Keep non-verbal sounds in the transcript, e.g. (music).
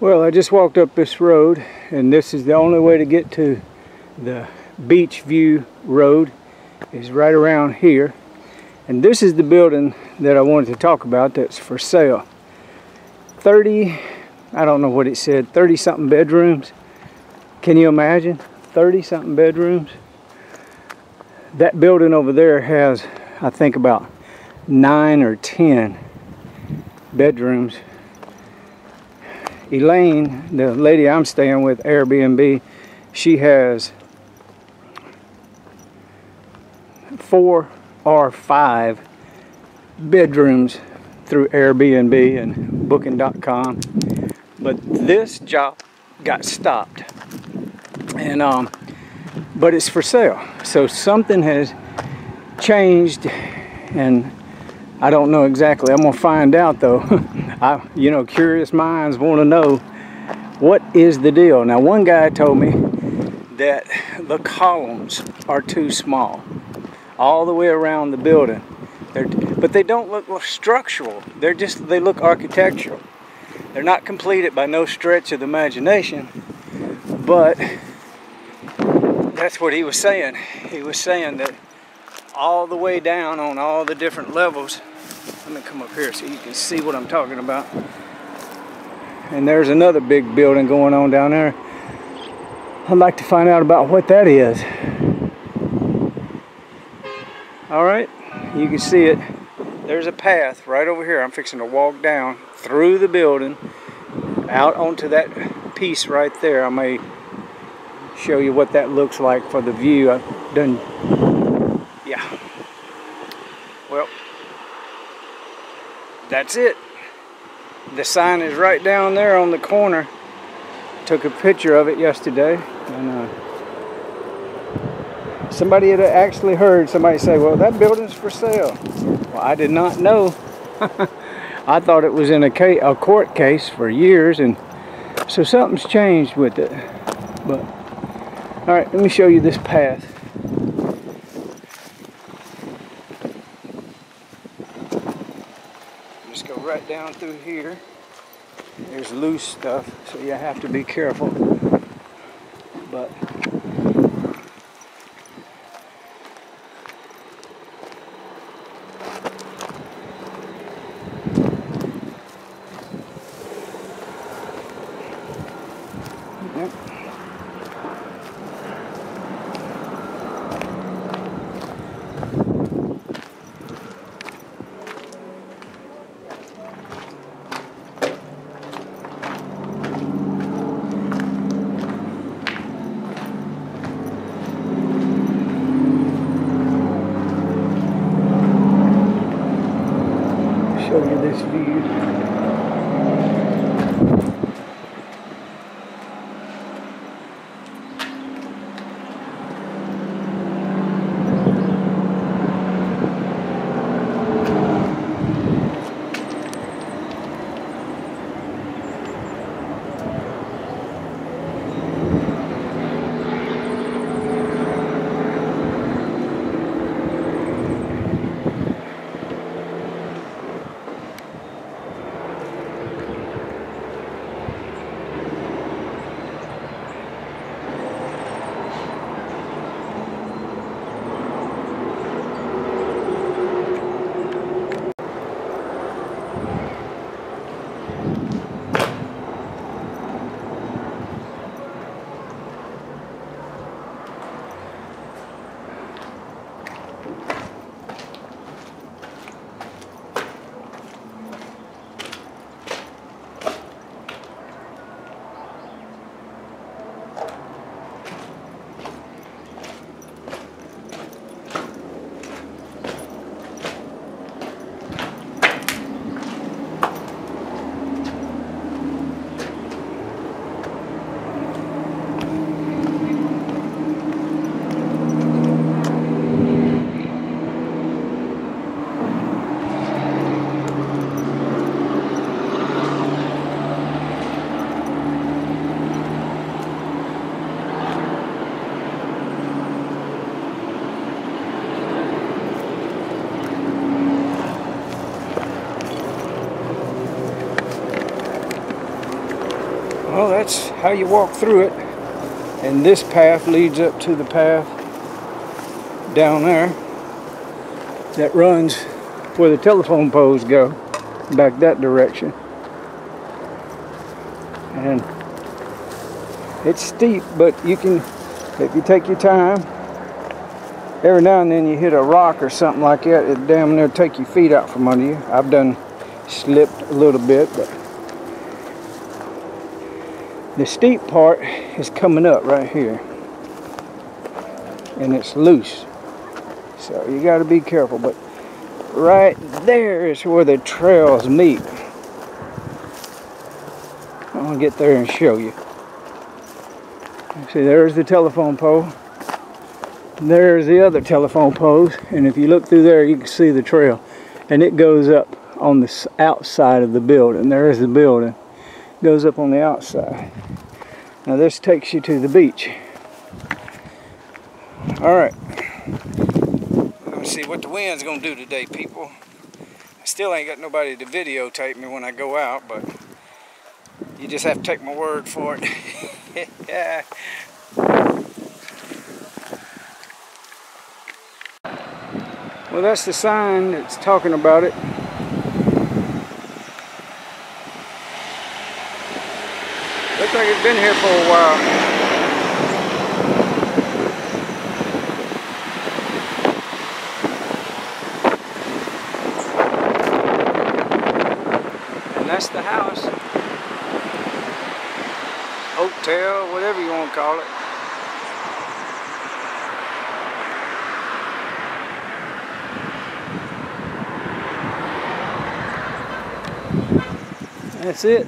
Well, I just walked up this road, and this is the only way to get to the Beach View Road is right around here. And this is the building that I wanted to talk about that's for sale. 30, I don't know what it said, 30 something bedrooms. Can you imagine? 30 something bedrooms. That building over there has, I think, about nine or 10 bedrooms. Elaine, the lady I'm staying with, Airbnb, she has four or five bedrooms through Airbnb and booking.com. But this job got stopped. And um but it's for sale. So something has changed and I don't know exactly. I'm gonna find out though. (laughs) I, you know, curious minds want to know what is the deal. Now, one guy told me that the columns are too small, all the way around the building. They're, but they don't look structural. They're just they look architectural. They're not completed by no stretch of the imagination, but that's what he was saying. He was saying that all the way down on all the different levels let me come up here so you can see what I'm talking about. And there's another big building going on down there. I'd like to find out about what that is. All right, you can see it. There's a path right over here. I'm fixing to walk down through the building out onto that piece right there. I may show you what that looks like for the view. I've done, yeah. Well, that's it. The sign is right down there on the corner. Took a picture of it yesterday. And uh, somebody had actually heard somebody say, well, that building's for sale. Well, I did not know. (laughs) I thought it was in a, a court case for years. And so something's changed with it. But, all right, let me show you this path. Right down through here. There's loose stuff, so you have to be careful. But in this view. How you walk through it. And this path leads up to the path down there that runs where the telephone poles go, back that direction. And it's steep, but you can, if you take your time, every now and then you hit a rock or something like that, it damn near take your feet out from under you. I've done slipped a little bit, but the steep part is coming up right here. And it's loose. So you got to be careful, but right there is where the trails meet. I'm to get there and show you. See, there's the telephone pole. There's the other telephone poles. And if you look through there, you can see the trail. And it goes up on the outside of the building. There's the building. Goes up on the outside. Now this takes you to the beach. All right. Let me see what the wind's gonna do today, people. I still ain't got nobody to videotape me when I go out, but you just have to take my word for it. (laughs) yeah. Well, that's the sign that's talking about it. Looks like it's been here for a while. And that's the house. Hotel, whatever you want to call it. That's it.